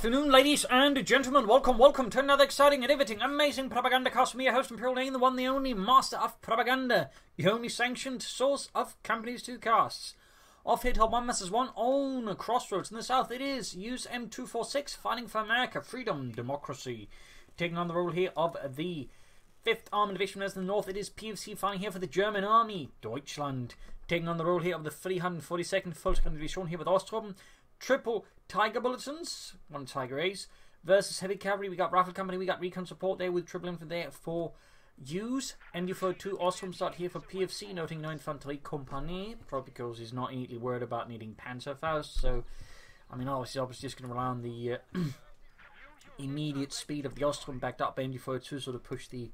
afternoon, ladies and gentlemen. Welcome, welcome to another exciting and riveting, amazing propaganda cast me, your host, Imperial Dane, the one, the only master of propaganda, the only sanctioned source of companies to casts. Off here, top one versus one on Crossroads in the south. It is Use M246 fighting for America, freedom, democracy. Taking on the role here of the 5th Armored Division as in the north. It is PFC fighting here for the German Army, Deutschland. Taking on the role here of the 342nd Volkskammer Division here with Ostrom. Triple Tiger Bulletins, one Tiger Ace, versus Heavy Cavalry. We got Rifle Company, we got Recon Support there with Triple Infantry there for use. MG42 Ostrom start here for PFC, noting no Infantry Company, probably because he's not neatly worried about needing Panzerfaust. So, I mean, obviously, obviously just going to rely on the uh, immediate speed of the Ostrom backed up by MG42, sort of push the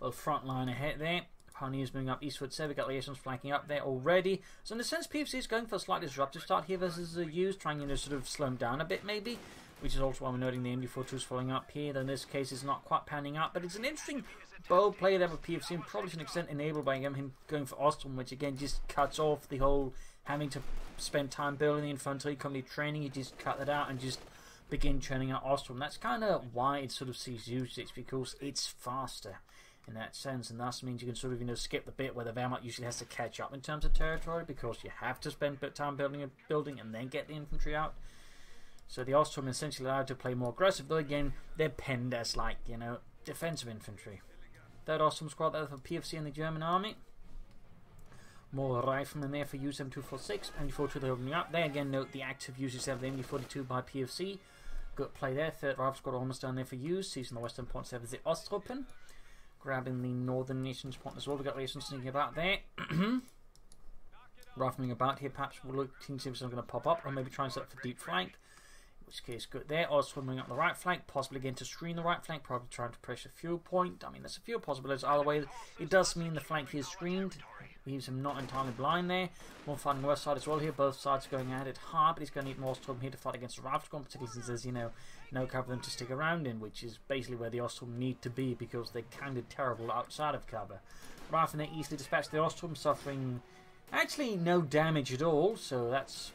well, front line ahead there. Pioneers moving up eastward, so we've got liaisons flanking up there already. So in a sense, PFC is going for a slightly disruptive start here versus the U's, trying to sort of slow them down a bit maybe, which is also why we're noting the MG42s following up here, though in this case it's not quite panning out, but it's an interesting bold play there with PFC, and probably to an extent enabled by him going for Ostrom, which again just cuts off the whole having to spend time building the infantry company training, you just cut that out and just begin churning out Ostrom. That's kind of why it sort of sees usage, because it's faster in that sense, and that means you can sort of you know skip the bit where the Wehrmacht usually has to catch up in terms of territory because you have to spend time building a building and then get the infantry out. So the Ostrom essentially allowed to play more aggressive, though again they're penned as like you know defensive infantry. Third Ostrom squad there for PFC and the German army. More riflemen there for use M246 and 42 they're opening up. There again note the active usage of the MG42 by PFC. Good play there. Third rifle squad almost down there for use. Seizing the western point seven is the Ostruppen grabbing the Northern Nations point as well. We've got Nations sneaking about there. Rifling about here, perhaps we'll look to see if something's going to pop up, or maybe try and set up for deep flank. In which case, good there. Or swimming up the right flank, possibly again to screen the right flank, probably trying to pressure fuel point. I mean, there's a few possibilities. Way, it does mean the flank is screened. Leaves him not entirely blind there. More fighting west side as well here. Both sides going at it hard, but he's going to need more storm here to fight against the particularly since there's, you know, no cover them to stick around in, which is basically where the Ostrom need to be because they're kind of terrible outside of cover. Rifleman easily dispatched the Ostrom, suffering actually no damage at all, so that's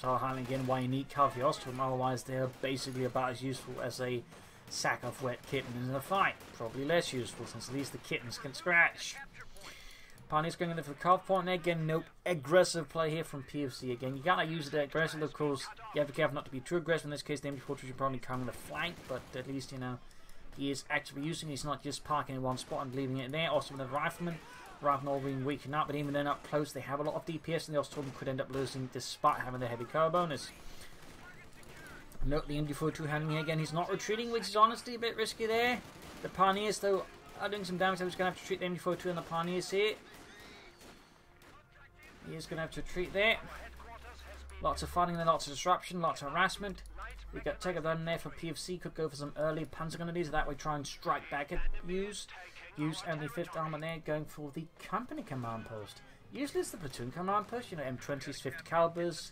so highlighting again why you need cover the Ostrom, otherwise they're basically about as useful as a sack of wet kittens in a fight. Probably less useful since at least the kittens can scratch. Pioneers going in there for the carve point. Again, note aggressive play here from PFC again. You gotta use it aggressive, of course. You have to be careful not to be too aggressive. In this case, the MD4 should probably come in the flank, but at least, you know, he is actively using it. He's not just parking in one spot and leaving it there. Also, with the riflemen, riflemen all being weakened up, but even then up close, they have a lot of DPS, and the Ostrom could end up losing despite having the heavy car bonus. Note the MG42 handling here again. He's not retreating, which is honestly a bit risky there. The Pioneers, though, are doing some damage. I'm just going to have to treat the MG42 and the Pioneers here. He is going to have to retreat there. Lots of fighting lots of disruption, lots of harassment. We got Tiger down there for PFC, could go for some early panzer grenades, that way try and strike back at use. Use only 5th Armour there, going for the company command post. Usually it's the platoon command post, you know, M20s, 50 calibers,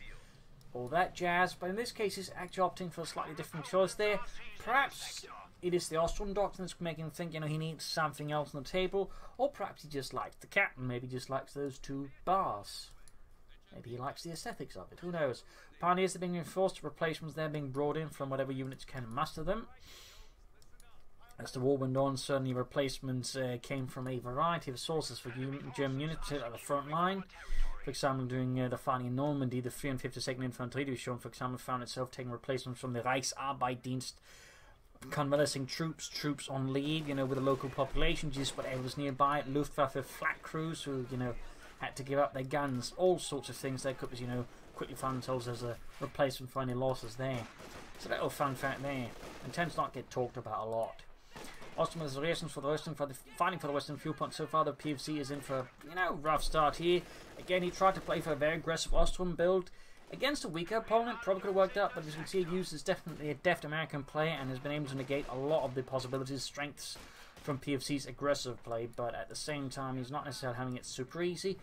all that jazz, but in this case he's actually opting for a slightly different choice there. Perhaps it is the Ostrom doctrine that's making him think, you know, he needs something else on the table, or perhaps he just likes the captain, maybe just likes those two bars. Maybe he likes the aesthetics of it, who knows. Pioneers are being reinforced, replacements they're being brought in from whatever units can muster them. As the war went on, certainly replacements uh, came from a variety of sources for German units, at the front line. For example, during uh, the fighting in Normandy, the 352nd Infantry Division, for example, found itself taking replacements from the Reichsarbeitsdienst convalescing troops, troops on leave, you know, with the local population, just whatever was nearby, Luftwaffe flak crews who, you know, had to give up their guns, all sorts of things they could, you know, quickly find themselves as a replacement for any losses there. So that little fun fact there, and tends not get talked about a lot. Ostrom has reasons for the Western for the fighting for the Western fuel point. So far, the PFC is in for you know rough start here. Again, he tried to play for a very aggressive Ostrom build against a weaker opponent. Probably could have worked out, but as you can see, he uses definitely a deft American player and has been able to negate a lot of the possibilities, strengths from PFC's aggressive play. But at the same time, he's not necessarily having it super easy.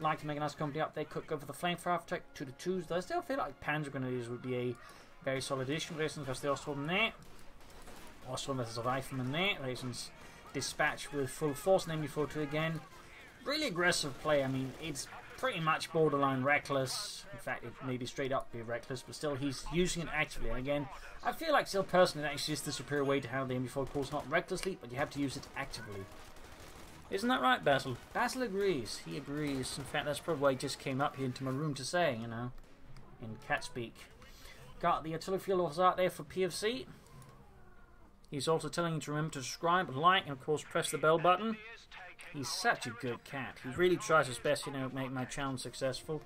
Like to make a nice company up, they could go for the flamethrower tech to the twos. Though I still feel like Panzer Grenadiers would be a very solid addition. Versus the Ostrom there. Ostrom versus a Rifleman there. Raisins dispatch with full force, namely 4 2 again. Really aggressive play. I mean, it's pretty much borderline reckless. In fact, it may be straight up be reckless, but still he's using it actively. And again, I feel like still personally that's just the superior way to handle the MB4 course, not recklessly, but you have to use it actively. Isn't that right, Basil? Basil agrees. He agrees. In fact, that's probably why he just came up here into my room to say, you know, in cat speak. Got the artillery fuel officer out there for PFC. He's also telling you to remember to subscribe, like, and of course press the bell button. He's such a good cat. He really tries his best, you know, make my challenge successful.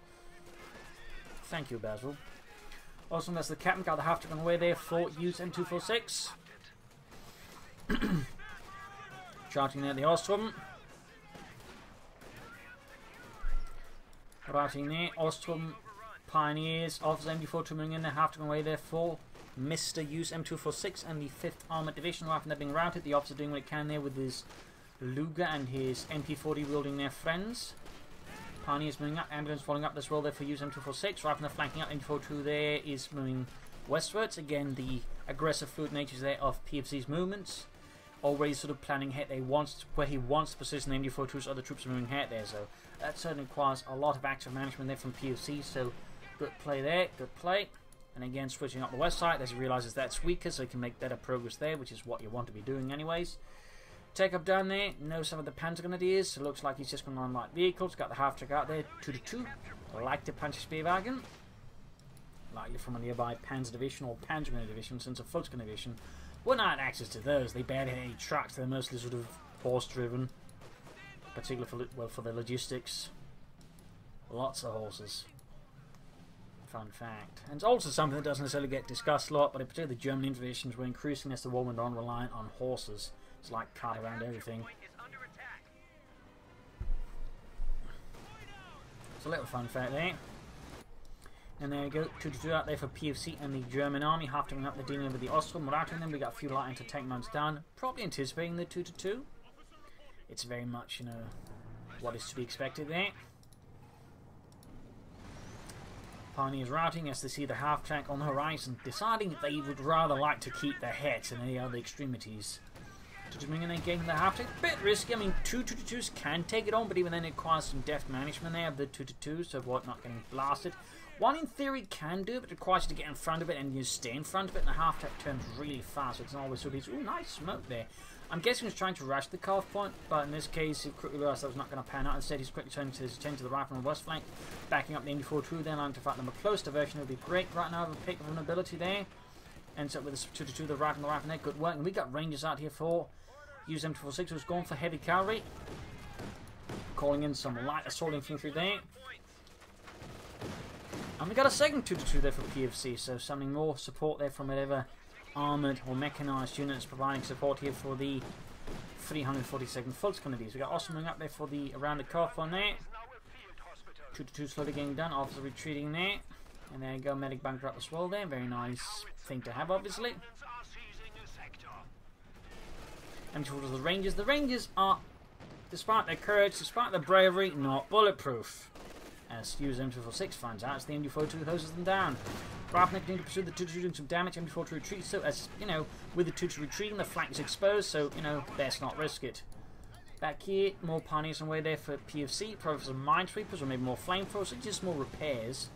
Thank you, Basil. Also, that's the captain got the half on the way there for use M246. Charging there the Ostrom. Routing there, Ostrom, Pioneers, Officer MD4 coming in there, half to away there for Mr. Use M246 and the 5th Armoured Division. After they're being routed, the officer doing what he can there with his Luger and his MP40 wielding their friends. Pioneers moving up, ambulance following up this roll there for use M246. Rather flanking up, M42 there is moving westwards. Again, the aggressive fluid nature there of PFC's movements. Already sort of planning ahead they wants where he wants to position the MG42's other troops are moving ahead there, so that certainly requires a lot of active management there from PFC, so good play there, good play. And again, switching up the west side as he realizes that's weaker, so he can make better progress there, which is what you want to be doing anyways. Take up down there, know some of the Panzer Grenadiers. It looks like he's just going on light vehicles. Got the half track out there, 2 to 2. Like the Panzer Spähwagen. Likely from a nearby Panzer Division or Panzer Grenadier Division, since a Volksgrenadier Division. We're not access to those. They barely have any trucks. They're mostly sort of horse driven. Particularly for, well, for the logistics. Lots of horses. Fun fact. And it's also something that doesn't necessarily get discussed a lot, but in particular the German divisions were increasing as the war went on reliant on horses. It's like cart around everything. It's a little fun fact there. And there you go, 2 to 2 out there for PFC and the German army, half doing up the dealing with the Ostrom. Routing them, we got a few light anti-tank mounts down, probably anticipating the 2 to 2. It's very much, you know, what is to be expected eh? there. Pioneers routing as they see the half track on the horizon, deciding they would rather like to keep their heads than any other extremities to bring in a game the half take. Bit risky. I mean, two two two twos can take it on, but even then it requires some deft management there of the two two twos so what not getting blasted. One in theory can do it, but it requires you to get in front of it and you stay in front of it, and the half track turns really fast, so it's not always so easy. Ooh, nice smoke there. I'm guessing he's trying to rush the calf point, but in this case, he quickly realized that was not going to pan out. Instead, he's quickly turning to his attention to the right from the west flank, backing up the MG4 2, then on to fight them a close diversion. It would be great right now a pick of an ability there. Ends up with a 2 to 2, the right and the right from there. Good work. And we got Rangers out here for Use M246 was going for heavy cavalry. Calling in some light assault infantry there. And we got a second 2-2 there for PFC, so something more support there from whatever armoured or mechanised units providing support here for the 342nd Volksgrenadiers. We got Osman up there for the around the curve on there. 2-2 slowly getting done, officer retreating there. And there you go, medic bunker up as well there. Very nice thing to have, obviously and towards the Rangers. The Rangers are, despite their courage, despite their bravery, not bulletproof. As Use M246 finds out, it's the MG42 who hoses them down. Grafnik continuing to pursue the 2 doing some damage, MG42 retreats, so as, you know, with the 2 retreating, the flank is exposed, so, you know, best not risk it. Back here, more pioneers on the way there for PFC, probably for some minesweepers or maybe more flamethrowers, so just more repairs.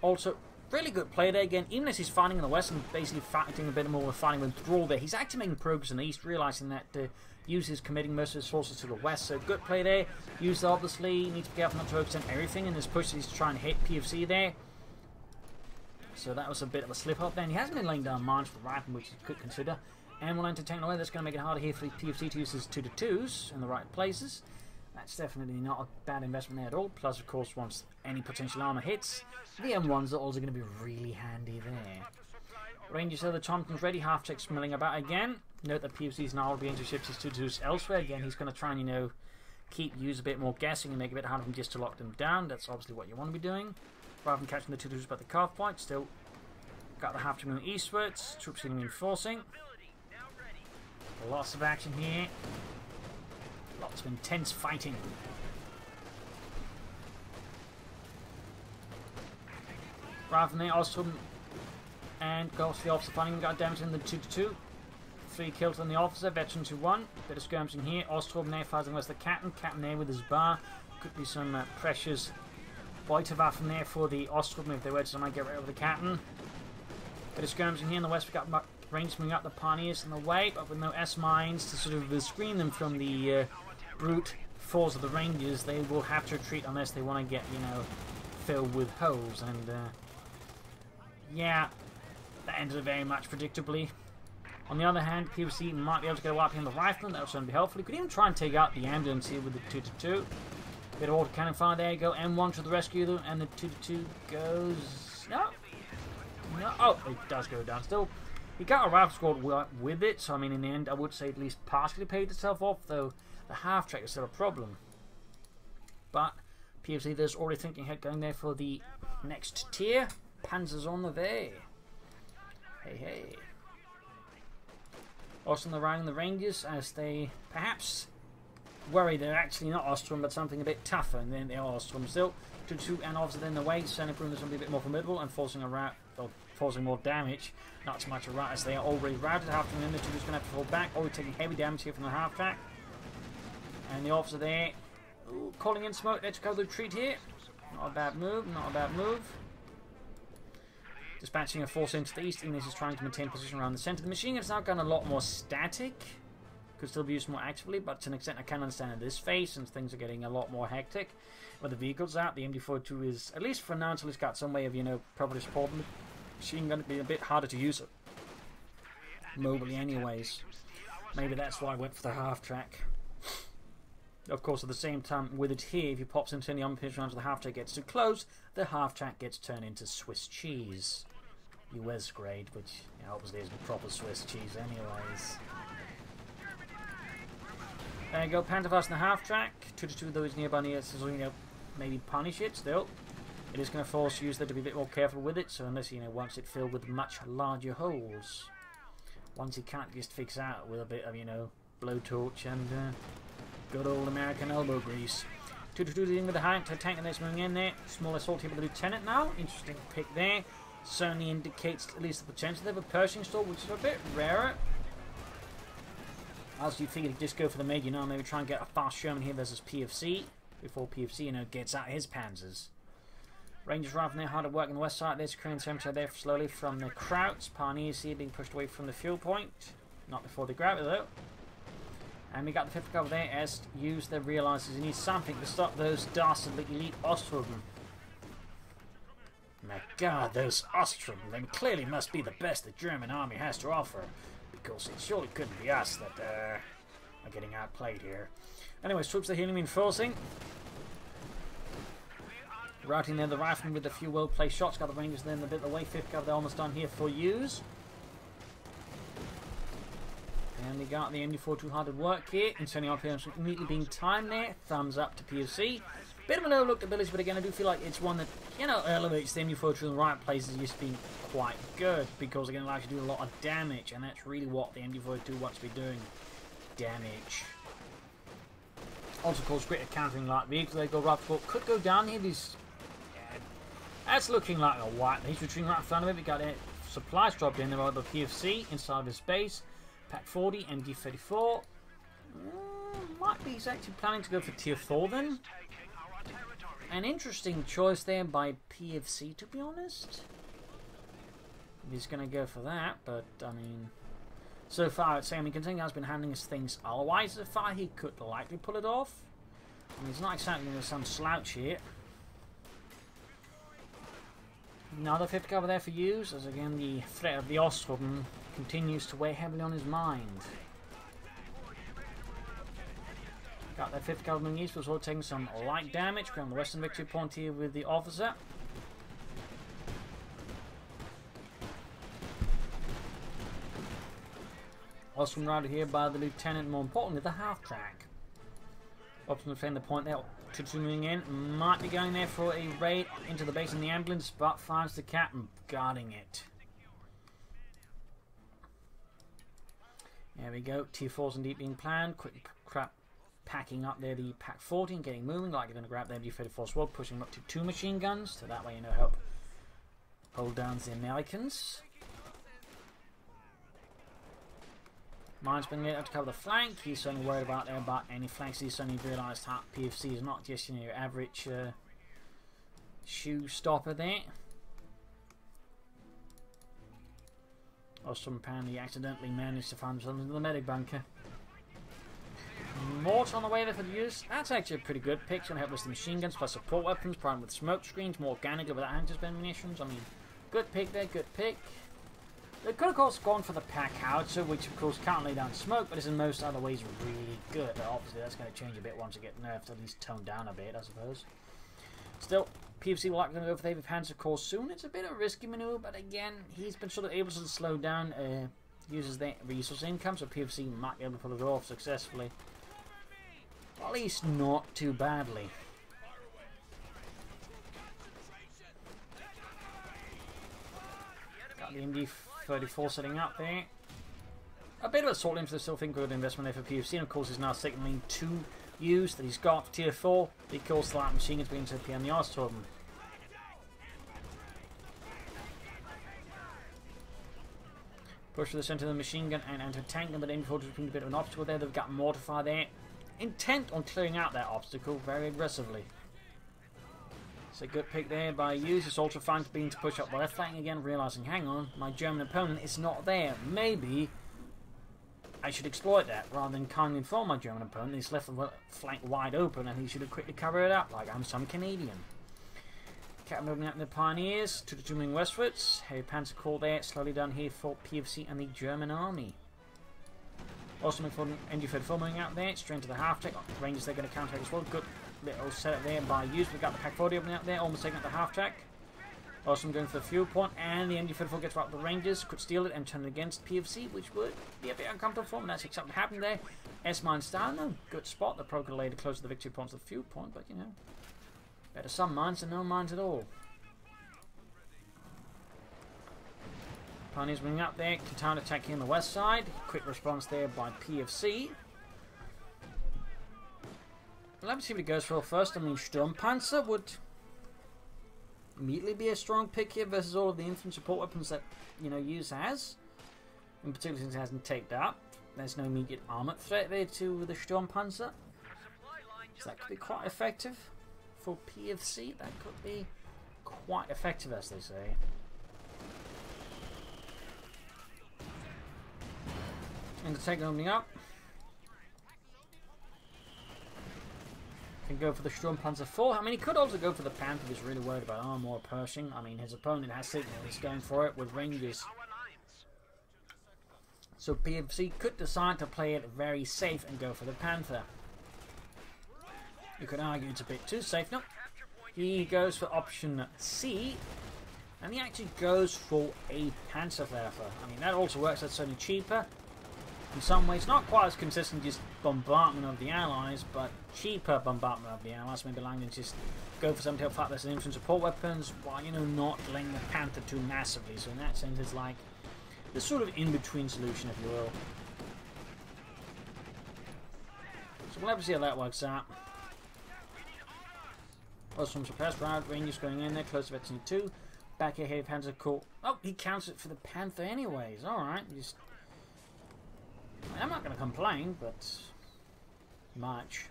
Also, Really good play there again, even as he's fighting in the west and basically fighting a bit more with fighting with Thrall there. He's actually making progress in the east, realising that uh, Use is committing most of his forces to the west. So good play there. Use obviously needs to be careful not to overextend everything in his push. He's trying to hit PFC there. So that was a bit of a slip up then. He hasn't been laying down mines for Ripen, which you could consider. And we'll entertain away. That's going to make it harder here for PFC to use his 2 to 2s in the right places. That's definitely not a bad investment there at all. Plus, of course, once any potential armor hits, the M1s are also going to be really handy there. Rangers are the Thompson's ready, half checks milling about again. Note that PFC's now beginning to shift his to elsewhere. Again, he's going to try and, you know, keep use a bit more guessing and make it a bit harder for him just to lock them down. That's obviously what you want to be doing. Rather than catching the twos by the calf point, still got the half to move eastwards. Troops in reinforcing. Lots of action here. Of intense fighting. Than Ostrom and goes the officer finding got damage in the 2 to 2. Three kills on the officer, veteran to 1. Bit of skirmishing here. Ostrom there fighting the captain. Captain there with his bar. Could be some uh, pressures. Beutewaffen there for the Ostrom if they were to might get rid of the captain. Bit of skirmishing here in the west. We got Rangers moving up the pioneers in the way, but with no S mines to sort of screen them from the uh, brute force of the Rangers, they will have to retreat unless they want to get, you know, filled with holes. And uh, yeah, that ended very much predictably. On the other hand, PFC might be able to get a wipe in the rifleman. That would be helpful. You could even try and take out the ambulance here with the 2 to 2. Bit of auto cannon fire there. You go M1 to the rescue, and the 2 to 2 goes. No. No. Oh, it does go down still. He got a rifle squad with it, so I mean, in the end, I would say at least partially paid itself off, though the half track is still a problem. But PFC, there's already thinking ahead going there for the next tier. Panzers on the way. Hey, hey. Also around the Rangers as they perhaps worry they're actually not Ostrom but something a bit tougher and then they are Ostrom still. To two and obviously then the way Sonic Broom is something a bit more formidable and forcing a route or causing more damage. Not so much a route as they are already routed. Half the minute just gonna have to fall back, already taking heavy damage here from the half track. And the officer there ooh, calling in smoke, let's go the retreat here. Not a bad move, not a bad move. Dispatching a force into the east. and this is trying to maintain position around the centre. The machine gun's now gone a lot more static. Could still be used more actively, but to an extent I can understand this phase since things are getting a lot more hectic. With the vehicles out, the MG42 is, at least for now, until it's got some way of, you know, properly supporting the machine gun, be a bit harder to use it. Anyways. Maybe that's why I went for the half track. Of course, at the same time, with it here, if you pops into any unpitched rounds, the half track gets too close, the half track gets turned into Swiss cheese. US grade, which you know, obviously isn't proper Swiss cheese, anyways. There you go, Panzerfaust in the half track. Two to two of those nearby near, so, you know, maybe punish it still. It is going to force users to be a bit more careful with it, so unless, you know, wants it filled with much larger holes. Once you can't just fix out with a bit of, you know, blowtorch and uh, Good old American elbow grease. 2 to 2 leading with the high tank that's moving in there. Small assault here with the lieutenant now. Interesting pick there. Certainly indicates at least the potential of a Pershing store, which is a bit rarer. As you figured he'd just go for the mid, you know, maybe try and get a fast Sherman here versus PFC. Before PFC, you know, gets out his panzers. Rangers arriving there, hard at work on the west side. There's Korean temperature there slowly from the Krauts. Pioneers here being pushed away from the fuel point. Not before they grab it though. And we got the fifth cover there as User realises he needs something to stop those dastardly elite Ostrom. My god, those Ostrom, they clearly must be the best the German army has to offer. Because it surely couldn't be us that uh, are getting outplayed here. Anyways, troops are healing reinforcing. Routing there the riflemen with a few well-placed shots. Got the Rangers then a bit away. Fifth cover, they're almost done here for use. And got the MG42 hard at work here. Incendiary RPM immediately being timed there. Thumbs up to PFC. Bit of an overlooked ability, but again, I do feel like it's one that, you know, elevates the MG42 in the right places used to be quite good. Because, again, it allows you to do a lot of damage. And that's really what the MG42 wants to be doing. Damage. Also, of course, great countering light vehicles. They go right foot. Could go down here. These. Yeah, that's looking like a white. He's retreating right in front of it. We got it. Supplies dropped in there by the PFC inside of his space. Pak 40, MG34. Mm, might be he's actually planning to go for tier 4 then. An interesting choice there by PFC, to be honest. He's going to go for that, but I mean, so far, mean, considering has been handling his things otherwise so far, he could likely pull it off. I mean, he's not exactly some slouch here. Another 50 cover there for use, as again the threat of the Ostrom continues to weigh heavily on his mind. Got their fifth government use was all taking some light damage. We're the western victory point here with the officer. Also routed here by the lieutenant, more importantly, the half track. Option to defend the point there. Tutu moving in. Might be going there for a raid into the base in the ambulance, but finds the captain guarding it. There we go. Tier 4's indeed being planned. Quick crap packing up there the Pack 14, getting moving like you're going to grab the MG34 Sword, pushing up to two machine guns, so that way you know help hold down the Americans. Mine's been able to cover the flank. He's certainly worried about there about any flanks. He's suddenly realised that PFC is not just you know, your average uh, shoe stopper there. Ostrom apparently accidentally managed to find himself into the medic bunker. Mort on the way there for the use. That's actually a pretty good pick. It's going to help with the machine guns plus support weapons, primed with smoke screens, more organic without anti-spam munitions. I mean, good pick there, good pick. They could of course gone for the pack howitzer, which of course can't lay down smoke, but is in most other ways really good. But obviously that's going to change a bit once it gets nerfed, at least toned down a bit, I suppose. Still, PFC will likely going to go for the heavy panzer core soon. It's a bit of a risky maneuver, but again, he's been sort of able to slow down, uh, uses the resource income, so PFC might be able to pull it off successfully. At least not too badly. Got the MG34 setting up there. A bit of a sort into the still think good investment there for PFC, and of course he's now signaling two use that he's got tier 4 because that machine is being to the arse to Push to the centre of the machine gun and enter tank, but info has been a bit of an obstacle there. They've got mortifier there intent on clearing out that obstacle very aggressively. It's a good pick there by. It's also fine being to push up the left flank again, realising, hang on, my German opponent is not there. Maybe I should exploit that rather than kindly inform my German opponent he's left the flank wide open and he should have quickly covered it up like I'm some Canadian. Cat moving out in the Pioneers, to the moving westwards. Heavy Panzer Corps there, slowly down here for PFC and the German Army. Also McFadden MG34 moving out there, straight into the half track. Rangers they're going to counter as well. Good little setup there by use. We've got the Pak 40 opening out there, almost taking out the half track. Awesome going for the fuel point, and the MG34 gets right up the Rangers, could steal it and turn it against PFC, which would be a bit uncomfortable for them, that's what happened there. S-Mine down though, good spot. The Pro could laid close to the victory points of the fuel point, but you know, better some mines than no mines at all. Pioneers moving up there. Katana attacking on the west side. Quick response there by PFC. Let's see what he goes for first. I mean, Sturmpanzer would immediately be a strong pick here versus all of the infantry support weapons that, you know, use has. In particular, since it hasn't taped up. There's no immediate armored threat there to the Sturmpanzer. So that could be quite effective for PFC. That could be quite effective, as they say. And the tank opening up. Can go for the Sturmpanzer 4. I mean, he could also go for the Panther if he's really worried about armor or Pershing. I mean, his opponent has signal. He's going for it with Rangers. So PFC could decide to play it very safe and go for the Panther. You could argue it's a bit too safe. No, he goes for option C. And he actually goes for a Panzerwerfer. I mean, that also works. That's only cheaper in some ways. Not quite as consistent as bombardment of the Allies, but cheaper bombardment of the Allies. Maybe to just go for something to help their infantry support weapons, while, you know, not laying the Panther too massively. So in that sense, it's like the sort of in-between solution, if you will. So we'll have to see how that works out. Also from suppressed route, Rangers going in there, close to Veteran 2. Back here, Panzer Corps. Oh, he counts it for the Panther anyways. Alright, just I'm not going to complain, but much.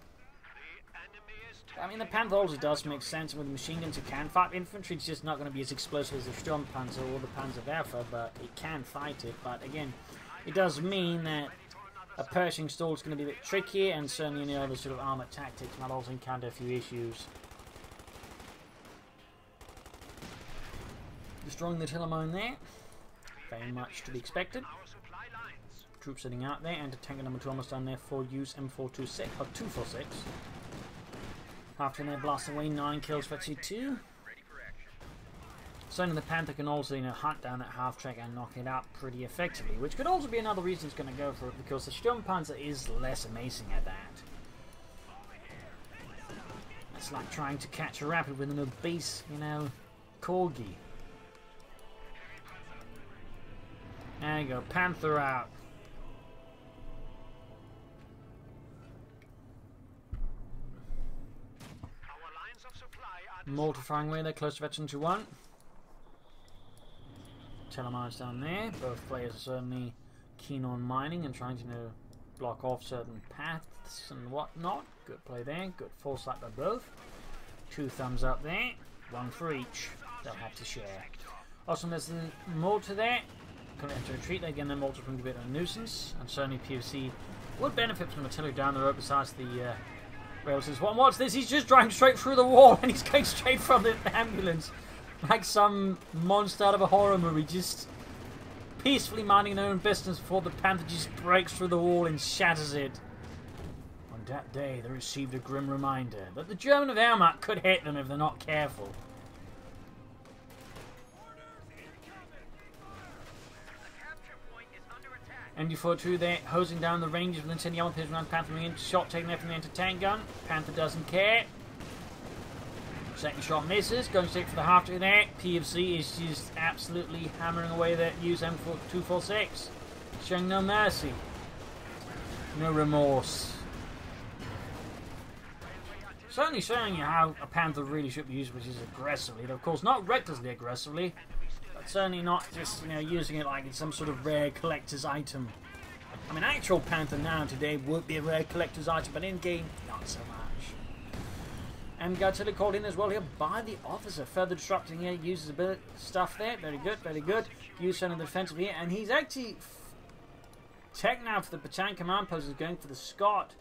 I mean, the also does make sense with the machine guns. It can fight infantry. It's just not going to be as explosive as the Sturmpanzer or the Panzerwerfer, but it can fight it. But again, it does mean that a Pershing stall is going to be a bit tricky, and certainly any other sort of armored tactics might also encounter a few issues. Destroying the Tellermine there. Very much to be expected troops sitting out there, and a tank number 2 almost done there for use M426, or 246. After they blast away 9 kills for T2. Certainly the Panther can also, you know, hunt down that half track and knock it out pretty effectively, which could also be another reason it's going to go for it, because the Sturmpanzer is less amazing at that. It's like trying to catch a rabbit with an obese, you know, corgi. There you go, Panther out. Mortifying way, they're close to veteran to one. Tellermines down there. Both players are certainly keen on mining and trying to you know, block off certain paths and whatnot. Good play there. Good foresight by both. Two thumbs up there. One for each. They'll have to share. Also, there's more to that. Can enter retreat. Again, they're multiple a bit of a nuisance. And certainly PFC would benefit from a artillery down the road besides the uh, rails. What, what's this? He's just driving straight through the wall and he's going straight from the ambulance. Like some monster out of a horror movie. Just peacefully minding their own business before the Panther just breaks through the wall and shatters it. On that day, they received a grim reminder that the German of Wehrmacht could hit them if they're not careful. MG42 there, hosing down the ranges with Incendiary Pillars around Panther in. Shot taken there from the anti-tank gun. Panther doesn't care. Second shot misses, going straight for the half to there. PFC is just absolutely hammering away that use M246. Showing no mercy. No remorse. Certainly showing you how a Panther really should be used, which is aggressively. Of course, not recklessly aggressively, certainly not just you know using it like it's some sort of rare collector's item. I mean, actual Panther now today would be a rare collector's item, but in game, not so much. And Godzilla called in as well here by the officer, further disrupting here, uses a bit of stuff there. Very good, very good. Use some the defensive here, and he's actually tech now for the Battalion command post is going for the Scott.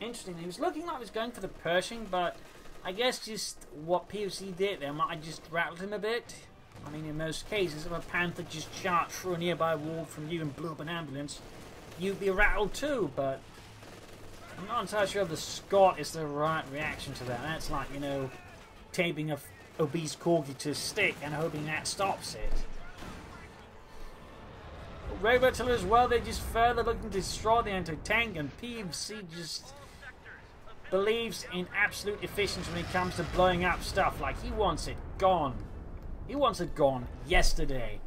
Interesting, he was looking like he was going for the Pershing, but I guess just what PFC did there might have just rattled him a bit. I mean, in most cases, if a panther just charged through a nearby wall from you and blew up an ambulance, you'd be rattled too, but I'm not entirely sure the Scott is the right reaction to that. That's like, you know, taping a obese corgi to a stick and hoping that stops it. Robot as well, they're just further looking to destroy the anti-tank and PFC just believes in absolute efficiency when it comes to blowing up stuff. Like, he wants it gone. He wants it gone yesterday.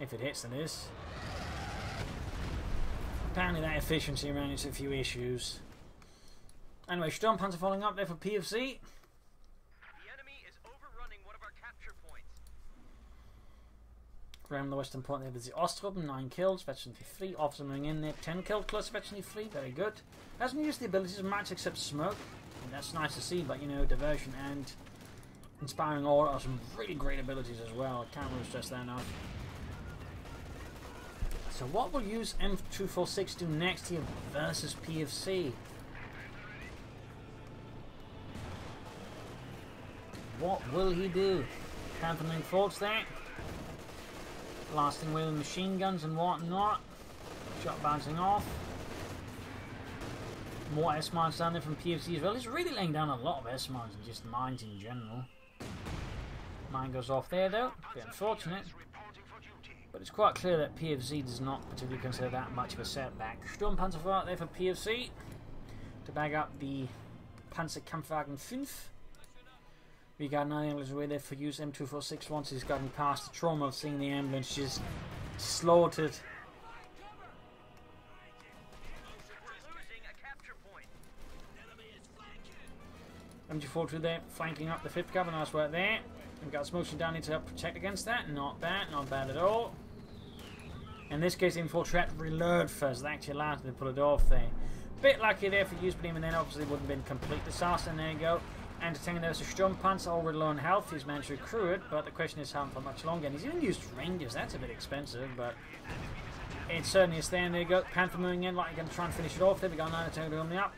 If it hits, then is. Apparently that efficiency ran into a few issues. Anyway, Sturmpanzer following up there for PFC. Graham, the western point there with the Ostrup, 9 kills, veteran 3, officer moving in there, 10 kills, close veteran 3, very good. Hasn't used the abilities much except smoke, that's nice to see, but you know, diversion and inspiring aura are some really great abilities as well. I can't really stress that enough. So what will use M246 do next here versus PFC? What will he do? Cantoning thoughts there. Blasting with machine guns and whatnot. Shot bouncing off more S-mines down there from PFC as well. It's really laying down a lot of S-mines and just mines in general. Mine goes off there though. Bit unfortunate. But it's quite clear that PFC does not particularly consider that much of a setback. Sturmpanzer out there for PFC to bag up the Panzerkampfwagen 5. We got another ambulance away there for use M246 once he's gotten past the trauma of seeing the ambulance just slaughtered MG42 there, flanking up the 5th cover, nice work there. We've got Smoking down here to help protect against that, not bad, not bad at all. In this case, Infiltrate reload first, that actually allowed them to pull it off there. Bit lucky there for use beam, and then obviously wouldn't have been complete disaster, and there you go. Entertaining there's a Sturmpanzer already low on health, he's managed to recruit it, but the question is how for much longer, and he's even used Rangers, that's a bit expensive, but it certainly is there, and there you go. Panther moving in, like going to try and finish it off. There, we got 9 on the up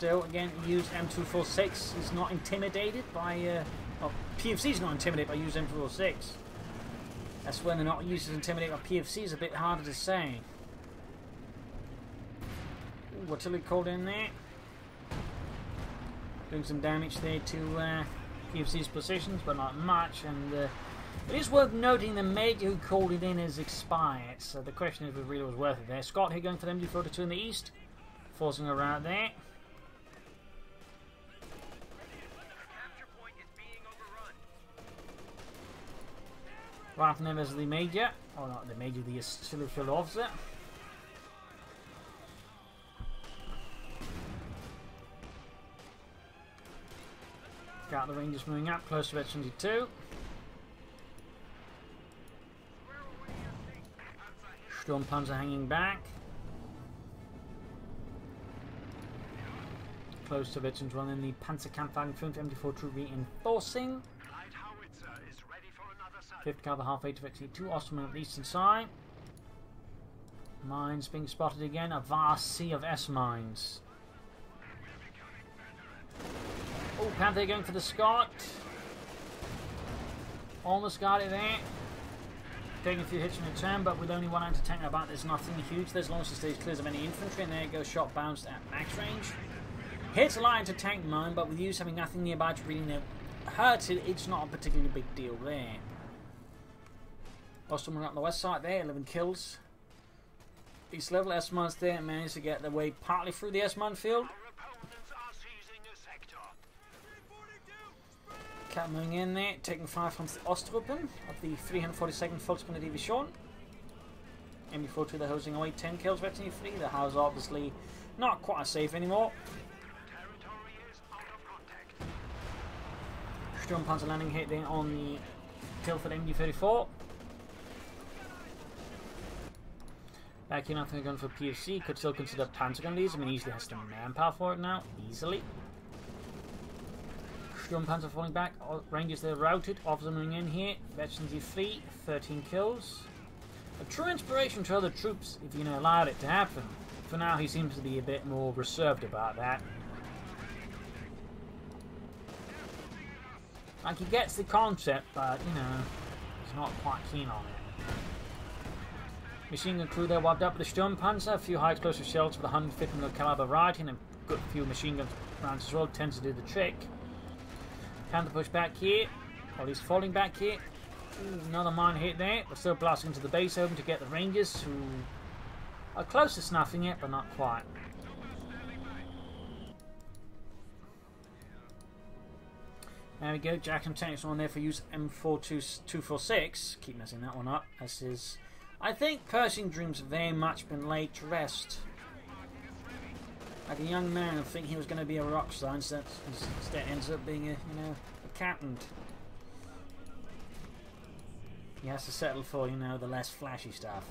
still. Again, use M246. He's not intimidated by... Uh, well, PFC's not intimidated by use M246. That's when they're not used as intimidated by PFC is a bit harder to say. Ooh, artillery called in there. Doing some damage there to uh, PFC's positions, but not much. And uh, it is worth noting the major who called it in has expired. So the question is if it really was worth it there. Scott here going for the MG42 in the east. Forcing around there. Last him as the Major, or not the Major, the Associate Officer. Got the Rangers moving up, close to Red 22. are hanging back. Close to Veterans running the Panzerkampfwagen 5 MD4 troop reinforcing. Fifth cover half halfway to actually two Ostrom at least inside. Mines being spotted again. A vast sea of S mines. Oh, Panther going for the Scott. Almost got it there. Taking a few hits from the turn, but with only one anti-tank about, there's nothing huge. There's long as it stays clear of any infantry, and there goes, shot bounced at max range. Hits a light anti-tank mine, but with you having nothing nearby to really hurt it, it's not a particularly big deal there. Lost someone on the west side there, 11 kills. East level S-Mines there managed to get their way partly through the S-Mine field. Coming in there, taking fire from the Ostruppen of the 342nd Volkskunde Division. MB4 to the hosing away 10 kills, retinue 3. The house obviously not quite safe anymore. Sturmpanzer landing hit there on the Tilford MG34. Back in after going for PFC, could still consider Panzergun these. I mean, he easily has the manpower for it now, easily. Sturmpanzer falling back. Rangers they're routed. Officer moving in here. Veterans free. 13 kills. A true inspiration to other troops if you know allowed it to happen. For now he seems to be a bit more reserved about that. Like he gets the concept, but you know, he's not quite keen on it. Machine gun crew there wiped up with the Sturmpanzer, a few high explosive shells with a 150 mm caliber rifle and a good few machine gun rounds as well tends to do the trick. Panther push back here. While he's falling back here. Ooh, another mine hit there. We're still blasting into the base hoping to get the Rangers who are close to snuffing it, but not quite. There we go, Jackson tanks on there for use M42246. Keep messing that one up. This is, I think Pershing Dreams very much been laid to rest. Like a young man I think he was going to be a rock star instead, instead ends up being a, you know, a accountant. He has to settle for, you know, the less flashy stuff.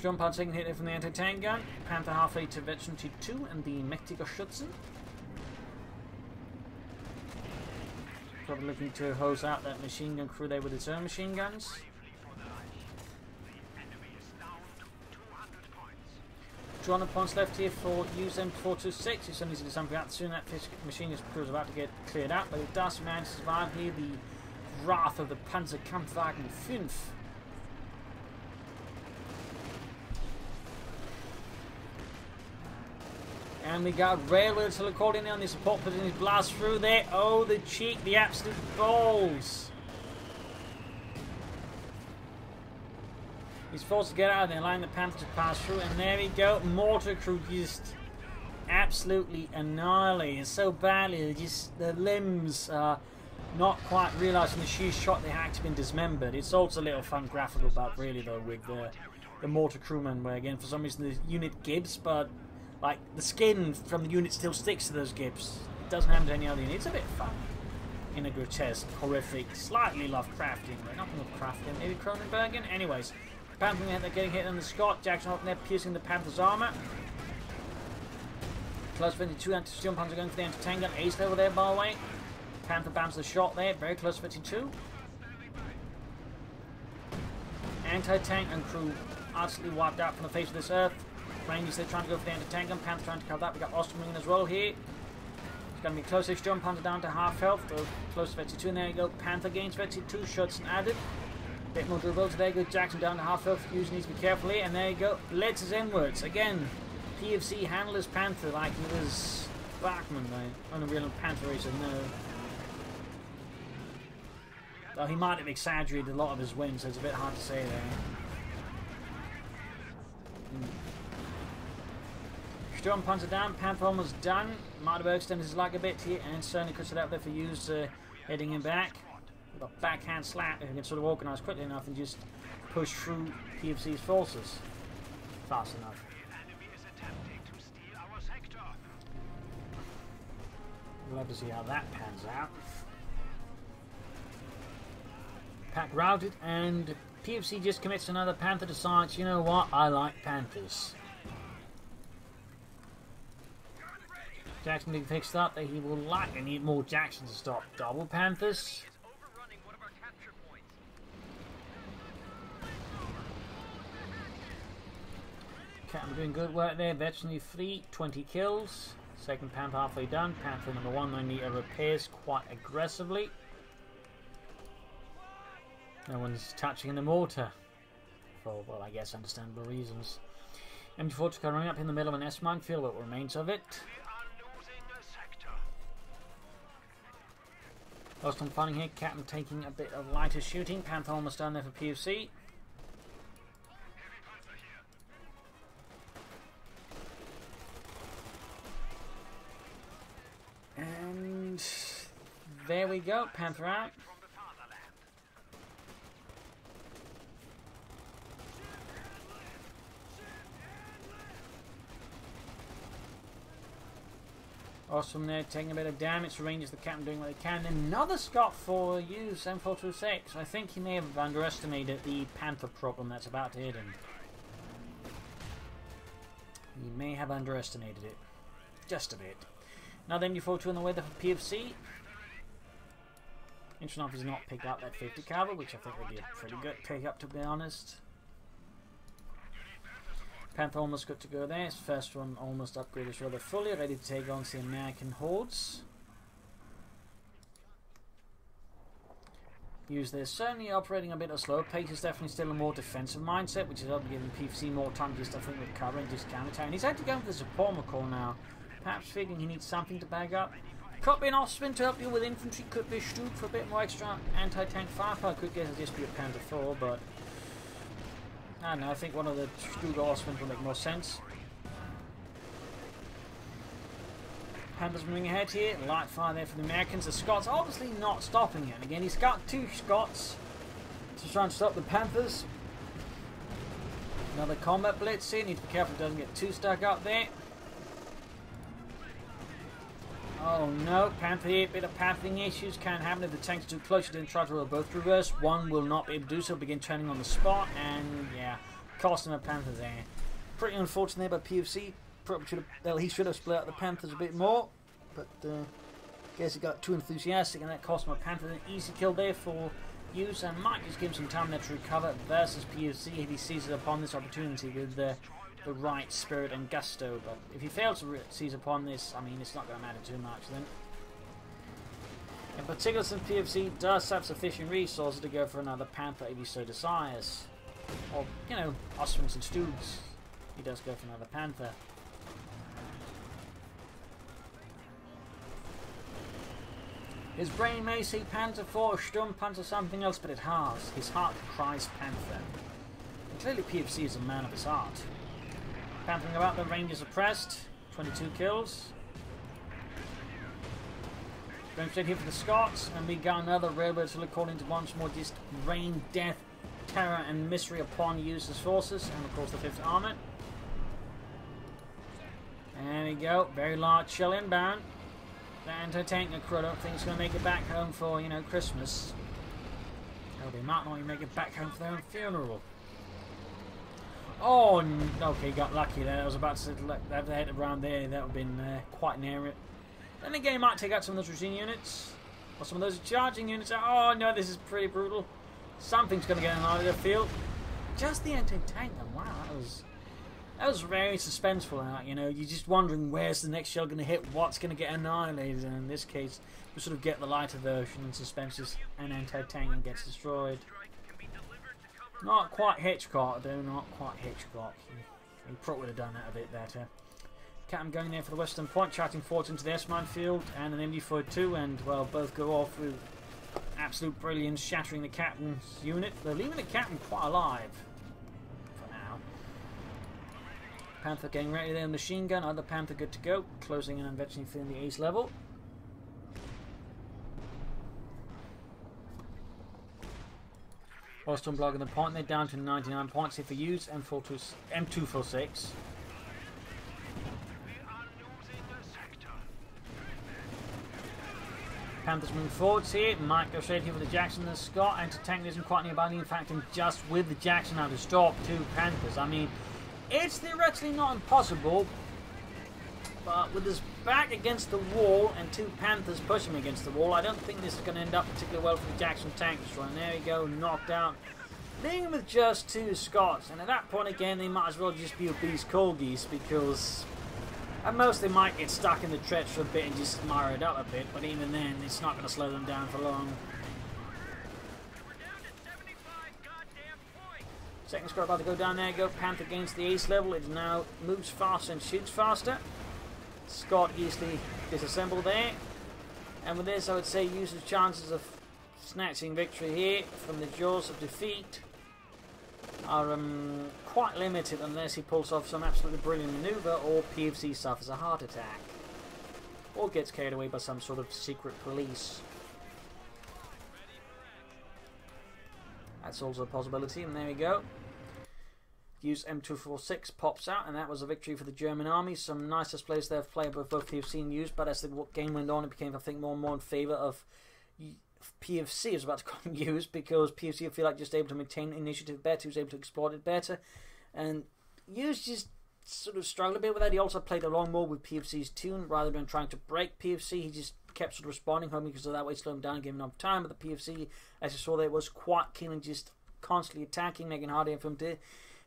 Sturmpanzer taking hit from the anti-tank gun. Panther to Veteran T2 and the Mächtiger Schützen. Probably looking to hose out that machine gun crew there with its own machine guns. 200 points left here for use M426. It's only to do something out soon. That machine gun is about to get cleared out, but it does manage to survive here. The wrath of the Panzerkampfwagen 5. And we got Railroad still according on the support putting his blast through there. Oh, the cheek, the absolute balls. He's forced to get out of there, allowing the Panther to pass through, and there we go. Mortar crew just absolutely annihilated so badly. Just the limbs are not quite realising the sheer shot they had to been dismembered. It's also a little fun graphical but really though with the the mortar crewman where again for some reason the unit gibbs but like the skin from the unit still sticks to those gibbs. It doesn't happen to any other unit. It's a bit fun. In a grotesque, horrific, slightly Lovecraftian way. Not Lovecraftian, maybe Cronenbergian. Anyways, Panther they're getting hit on the Scott. Jackson up there piercing the Panther's armor. Close 52 anti-steel Panther going for the anti-tank gun. Ace over there by the way. Panther bounces the shot there. Very close 52. Anti-tank and crew utterly wiped out from the face of this earth. Rangers they're trying to go for the anti-tank gun. Panther trying to cover that. We got Osterman as well here. It's going to be close-ish jump. Panther down to half health. Close to 52. And there you go. Panther gains 52. Shots and added. Bit more durability there. Good Jackson down to half health. User needs to be careful here. And there you go. Let's us inwards. Again, PFC handlers Panther like it was Barkmann though. Unreal Panther racer, no. Though he might have exaggerated a lot of his wins, so it's a bit hard to say there. Hmm. Sturmpanzer down, Panther almost done. Have extended his leg a bit here, and certainly could set out there for use uh, heading him back with a backhand slap if he can sort of organise quickly enough and just push through PFC's forces fast enough. We'll have to see how that pans out. pack routed, and PFC just commits another Panther to science. you know what, I like Panthers. Jackson being fixed up, that he will likely need more Jackson to stop double Panthers. Captain doing good work there. Veteranary fleet, 20 kills. Second Panther halfway done. Panther number one, they need repairs quite aggressively. No one's touching the mortar. For, well, I guess understandable reasons. MG4 running up in the middle of an S minefield, what remains of it. Lost on here, Captain taking a bit of lighter shooting. Panther almost down there for PFC. And there we go, Panther out. Awesome there, taking a bit of damage. Rangers, the captain doing what they can. Another Scott for you, 7426. I think he may have underestimated the Panther problem that's about to hit him. He may have underestimated it. Just a bit. Now then, you 42 on the weather for PFC. Interesting he's not picked up that 50 caliber, which I think would be a pretty good pick up to be honest. Panther almost good to go there. First one almost upgraded rather fully, ready to take on the American hordes. Use this. Certainly operating a bit of slow pace is definitely still a more defensive mindset, which is up giving PFC more time just I think recover and just counter And he's actually going for the support McCall now. Perhaps figuring he needs something to bag up. Could be an Ostwind to help you with infantry, could be Stug for a bit more extra anti-tank firepower, could get just be a Panzer 4, but Ah, I don't I think one of the Stug Ostwind will make more sense. Panthers moving ahead here, light fire there for the Americans. The Scots obviously not stopping it. Again, he's got two Scots to try and stop the Panthers. Another combat blitz here, need to be careful it doesn't get too stuck up there. Oh no, Panther bit of pathing issues can happen if the tank's too close. to try to roll both reverse. One will not be able to do so, begin turning on the spot, and yeah, cost him a Panther there. Pretty unfortunate there by PFC. Probably should have, well, he should have split out the Panthers a bit more, but uh, guess he got too enthusiastic, and that cost him a Panther. An easy kill there for use, and might just give him some time there to recover versus PFC if he seizes upon this opportunity with the. Uh, the right spirit and gusto, but if he fails to seize upon this, I mean, it's not going to matter too much then. In particular, since PFC does have sufficient resources to go for another Panther if he so desires. Or, you know, Ostwinds and Stugs, he does go for another Panther. His brain may see Panzer 4, Sturm Panther something else, but it has. His heart cries Panther. And clearly PFC is a man of his heart. Panthering about, the Rangers are pressed. 22 kills. Going straight here for the Scots, and we got another railroad to look according to once more just rain, death, terror, and mystery upon users' forces, and of course the 5th Armoured. There we go, very large shell inbound. The anti-tank crew, don't think it's going to make it back home for, you know, Christmas. Oh, they might not even make it back home for their own funeral. Oh, okay, got lucky there. I was about to have the head around there. That would have been uh, quite near it. Then again, he might take out some of those routine units. Or some of those charging units. Oh, no, this is pretty brutal. Something's going to get out of the field. Just the anti-tank, Wow, that was... That was very suspenseful, you know. You're just wondering where's the next shell going to hit, what's going to get annihilated. And in this case, we sort of get the lighter version and suspenses an anti-tank and gets destroyed. Not quite Hitchcock, though, not quite Hitchcock. He, probably would have done that a bit better. Captain going there for the Western Point, charting forwards into the S-mine field, and an MG42, and, well, both go off with absolute brilliance, shattering the captain's unit. They're leaving the captain quite alive, for now. Panther getting ready there, machine gun, other Panther good to go, closing in and eventually filling the ace level. Whilst on blocking the point, they're down to 99 points if they use M246. Panthers move forwards here. Might go straight here for the Jackson and the Scott. And to tank isn't quite nearby. In fact, and just with the Jackson now to stop two Panthers. I mean, it's theoretically not impossible. But with his back against the wall and two Panthers pushing him against the wall, I don't think this is going to end up particularly well for the Jackson tank destroyer. And there you go, knocked out. Leaving with just two Scots. And at that point, again, they might as well just be obese Corgis because at most, they might get stuck in the trench for a bit and just mire it up a bit, but even then, it's not going to slow them down for long. Second squad about to go down there. Go Panther against the ace level. It now moves faster and shoots faster. Scott easily disassembled there. And with this, I would say use uses chances of snatching victory here from the jaws of defeat are um, quite limited unless he pulls off some absolutely brilliant maneuver or PFC suffers a heart attack. Or gets carried away by some sort of secret police. That's also a possibility, and there we go. Use M246 pops out, and that was a victory for the German army. Some nice displays there of both PFC used, but as the game went on, it became, I think, more and more in favour of PFC is about to come used because PFC feel like just able to maintain initiative better, he was able to exploit it better, and Hughes just sort of struggled a bit with that. He also played along more with PFC's tune rather than trying to break PFC. He just kept sort of responding home because of that way slow him down, giving him time. But the PFC, as you saw there, was quite keen and just constantly attacking, making it harder for him to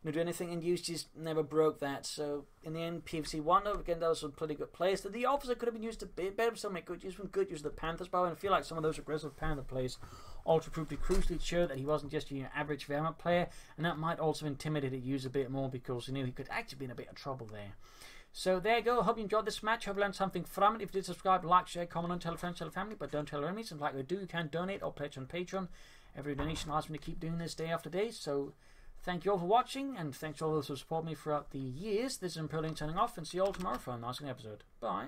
you know, do anything, and Hughes just never broke that. So in the end, PFC won. Though again, was were pretty good plays. The officer could have been used a bit better. Some make good use from good use of the Panthers, but I feel like some of those aggressive Panther plays also proved to crucially show that he wasn't just your average Wehrmacht player, and that might also intimidate Hughes a bit more because he knew he could actually be in a bit of trouble there. So there you go. Hope you enjoyed this match. Hope you learned something from it. If you did, subscribe, like, share, comment, and tell a friend, tell a family. But don't tell your enemies. And like we do, you can donate or pledge on Patreon. Every donation allows me to keep doing this day after day. So Thank you all for watching, and thanks to all those who support me throughout the years. This is Imperial turning off, and see you all tomorrow for a nice episode. Bye.